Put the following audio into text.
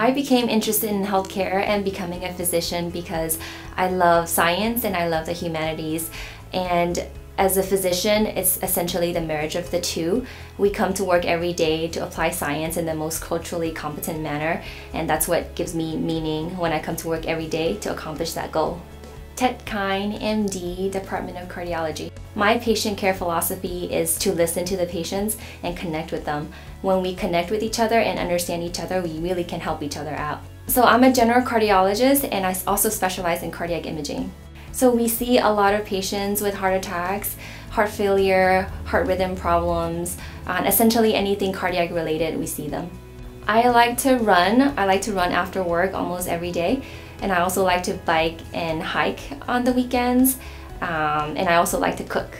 I became interested in healthcare and becoming a physician because I love science and I love the humanities. And as a physician, it's essentially the marriage of the two. We come to work every day to apply science in the most culturally competent manner, and that's what gives me meaning when I come to work every day to accomplish that goal. Htet Khine, MD, Department of Cardiology. My patient care philosophy is to listen to the patients and connect with them. When we connect with each other and understand each other, we really can help each other out. So I'm a general cardiologist and I also specialize in cardiac imaging. So we see a lot of patients with heart attacks, heart failure, heart rhythm problems, uh, and essentially anything cardiac related, we see them. I like to run. I like to run after work almost every day. And I also like to bike and hike on the weekends. Um, and I also like to cook.